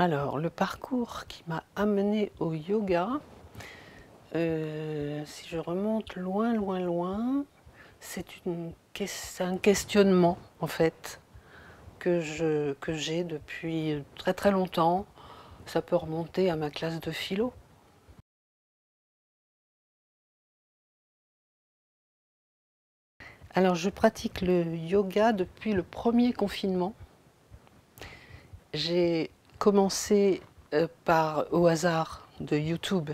Alors, le parcours qui m'a amené au yoga, euh, si je remonte loin, loin, loin, c'est un questionnement en fait que j'ai que depuis très très longtemps. Ça peut remonter à ma classe de philo. Alors je pratique le yoga depuis le premier confinement. J'ai commencé euh, par, au hasard de YouTube,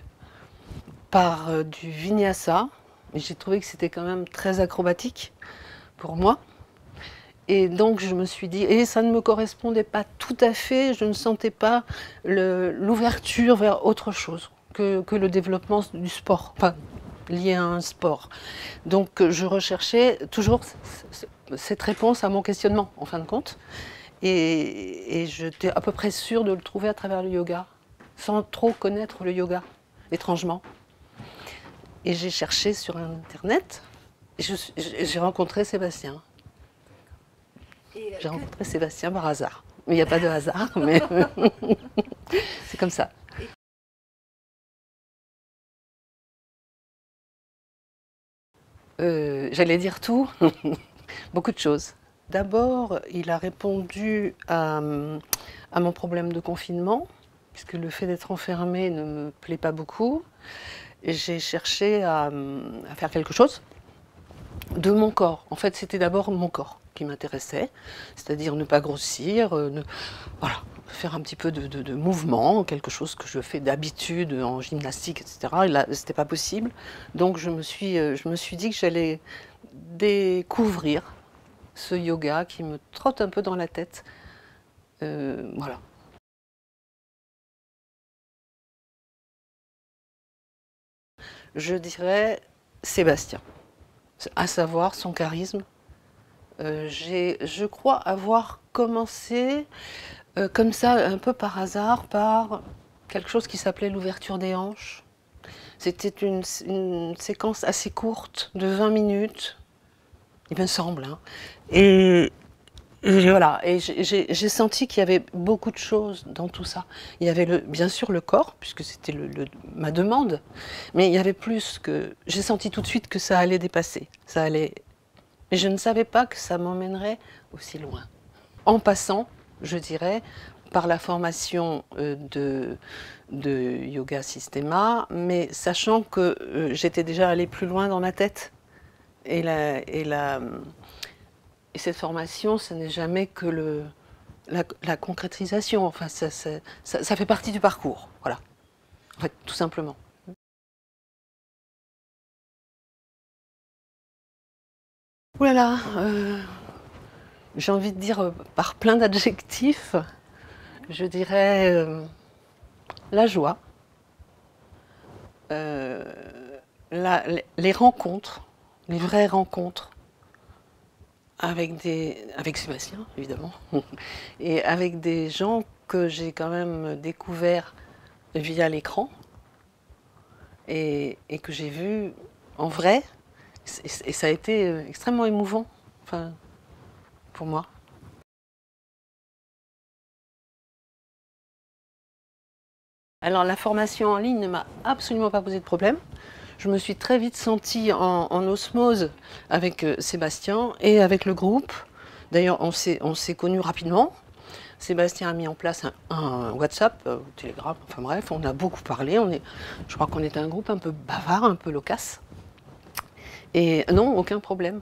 par euh, du vinyasa. J'ai trouvé que c'était quand même très acrobatique pour moi. Et donc je me suis dit, et ça ne me correspondait pas tout à fait, je ne sentais pas l'ouverture vers autre chose que, que, le développement du sport, lié à un sport. Donc je recherchais toujours cette réponse à mon questionnement, en fin de compte. Et, j'étais à peu près sûre de le trouver à travers le yoga, sans trop connaître le yoga, étrangement. Et j'ai cherché sur Internet, j'ai rencontré Sébastien. Euh, j'ai rencontré Sébastien par hasard. Il n'y a pas de hasard, mais c'est comme ça. Euh, j'allais dire tout, beaucoup de choses. D'abord, il a répondu à, mon problème de confinement, puisque le fait d'être enfermé ne me plaît pas beaucoup. J'ai cherché à, faire quelque chose de mon corps. En fait, c'était d'abord mon corps qui m'intéressait, c'est-à-dire ne pas grossir, euh, faire un petit peu de, mouvement, quelque chose que je fais d'habitude en gymnastique, etc. Et là, c'était pas possible. Donc, je me suis, euh, je me suis dit que j'allais découvrir ce yoga qui me trotte un peu dans la tête. Euh, voilà. Je dirais Sébastien, à savoir son charisme. Euh, je crois avoir commencé euh, comme ça, un peu par hasard, par quelque chose qui s'appelait l'ouverture des hanches. C'était une, une, séquence assez courte, de 20 minutes, il me semble. Hein. Et, voilà, et j'ai senti qu'il y avait beaucoup de choses dans tout ça. Il y avait bien sûr le corps, puisque c'était ma demande, mais il y avait plus que. J'ai senti tout de suite que ça allait dépasser. Ça allait. Mais je ne savais pas que ça m'emmènerait aussi loin. En passant, je dirais, par la formation euh, de, de yoga systema, mais sachant que euh, j'étais déjà allée plus loin dans ma tête et, la, et, la, et cette formation, ce n'est jamais que le, la, concrétisation. Enfin, ça, ça, fait partie du parcours. Voilà. En fait, tout simplement. Voilà. Euh, J'ai envie de dire euh, par plein d'adjectifs, je dirais euh, la joie, les rencontres les vraies rencontres avec, des, avec Sébastien, évidemment, et avec des gens que j'ai quand même découverts via l'écran et, que j'ai vu en vrai. Et, ça a été euh, extrêmement émouvant pour moi. Alors la formation en ligne ne m'a absolument pas posé de problème je me suis très vite sentie en, osmose avec euh, Sébastien et avec le groupe. D'ailleurs, on s'est connus rapidement. Sébastien a mis en place un, WhatsApp, un euh, Telegram, enfin bref, on a beaucoup parlé. Je crois qu'on était un groupe un peu bavard, un peu loquace. Et non, aucun problème.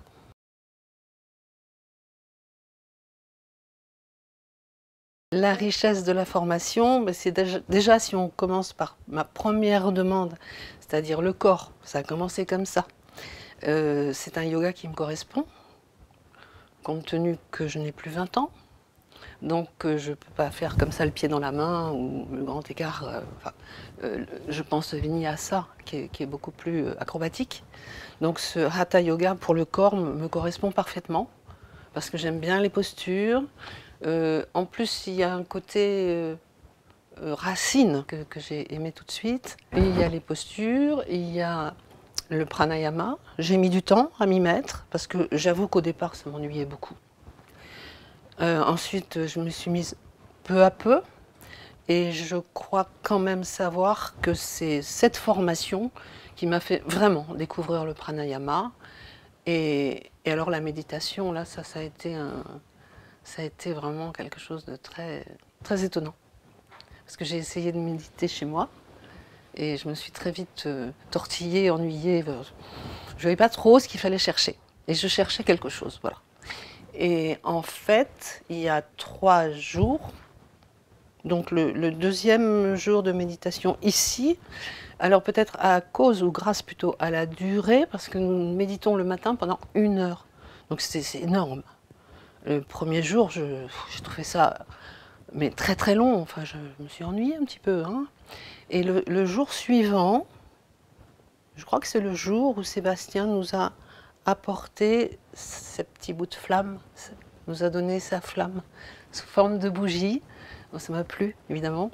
La richesse de la formation, c'est déjà, si on commence par ma première demande, c'est-à-dire le corps, ça a commencé comme ça. Euh, c'est un yoga qui me correspond, compte tenu que je n'ai plus 20 ans. Donc euh, je ne peux pas faire comme ça le pied dans la main ou le grand écart. Euh, je pense vinyasa qui est, qui est beaucoup plus acrobatique. Donc ce hatha yoga pour le corps me correspond parfaitement parce que j'aime bien les postures, euh, en plus, il y a un côté euh, euh, racine que, j'ai aimé tout de suite. il y a les postures, il y a le pranayama. J'ai mis du temps à m'y mettre parce que j'avoue qu'au départ, ça m'ennuyait beaucoup. ensuite, je me suis mise peu à peu. Et je crois quand même savoir que c'est cette formation qui m'a fait vraiment découvrir le pranayama. Et, alors la méditation, là, ça, ça a été un, ça a été vraiment quelque chose de très, très étonnant. Parce que j'ai essayé de méditer chez moi et je me suis très vite euh, tortillée, ennuyée. Je ne savais pas trop ce qu'il fallait chercher. Et je cherchais quelque chose, voilà. Et en fait, il y a trois jours, donc le, deuxième jour de méditation ici, alors peut-être à cause ou grâce plutôt à la durée, parce que nous méditons le matin pendant une heure. Donc c'est énorme. Le premier jour, j'ai trouvé ça mais très très long, enfin je, me suis ennuyée un petit peu. Hein. Et le, jour suivant, je crois que c'est le jour où Sébastien nous a apporté ces petits bouts de flamme, nous a donné sa flamme sous forme de bougie ça m'a plu, évidemment.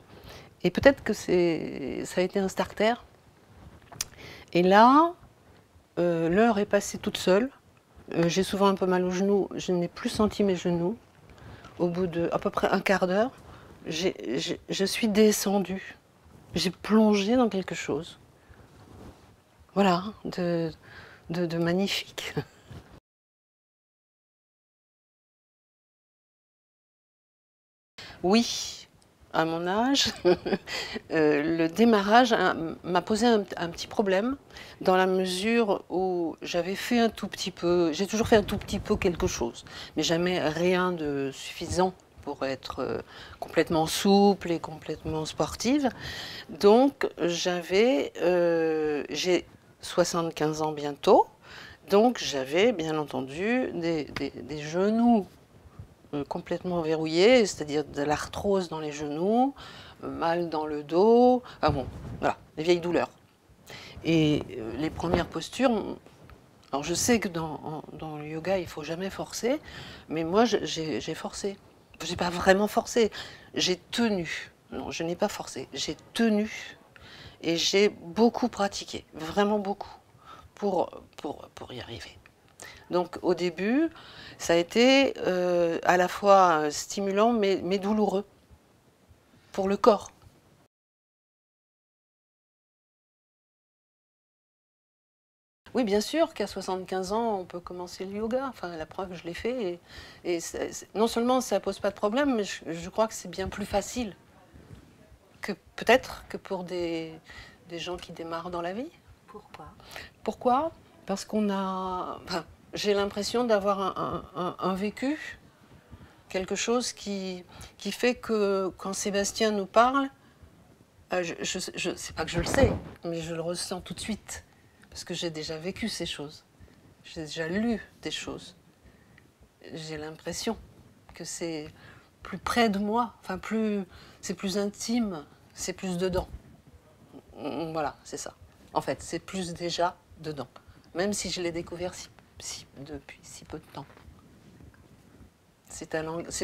Et peut-être que ça a été un starter. Et là, euh, l'heure est passée toute seule. Euh, j'ai souvent un peu mal aux genoux. Je n'ai plus senti mes genoux. Au bout de à peu près un quart d'heure, je suis descendue. J'ai plongé dans quelque chose. Voilà, de, de magnifique. Oui, à mon âge, euh, le démarrage m'a posé un, petit problème dans la mesure où j'avais fait un tout petit peu, j'ai toujours fait un tout petit peu quelque chose, mais jamais rien de suffisant pour être euh, complètement souple et complètement sportive. Donc j'avais, euh, j'ai 75 ans bientôt, donc j'avais bien entendu des genoux complètement verrouillé, c'est-à-dire de l'arthrose dans les genoux, euh, mal dans le dos, ah bon, voilà, des vieilles douleurs. Et euh, les premières postures, alors je sais que dans, le yoga, il faut jamais forcer, mais moi j'ai forcé. Je n'ai pas vraiment forcé, j'ai tenu. Non, je n'ai pas forcé, j'ai tenu et j'ai beaucoup pratiqué, vraiment beaucoup, pour, pour, pour y arriver. Donc au début, ça a été euh, à la fois stimulant mais, douloureux pour le corps. Oui, bien sûr qu'à 75 ans, on peut commencer le yoga. Enfin, la preuve, je l'ai fait. Et, non seulement ça ne pose pas de problème, mais je, crois que c'est bien plus facile que peut-être que pour des, des, gens qui démarrent dans la vie. Pourquoi? Pourquoi? Parce qu'on a j'ai l'impression d'avoir un, vécu, quelque chose qui, qui fait que quand Sébastien nous parle, euh, c'est pas que je le sais, mais je le ressens tout de suite, parce que j'ai déjà vécu ces choses, j'ai déjà lu des choses. J'ai l'impression que c'est plus près de moi, enfin plus, c'est plus intime, c'est plus dedans. Voilà, c'est ça. En fait, c'est plus déjà dedans, même si je l'ai découvert depuis si peu de temps. C'est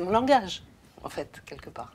mon langage, en fait, quelque part.